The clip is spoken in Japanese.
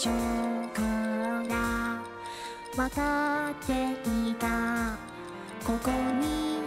所から。渡っていた。ここに。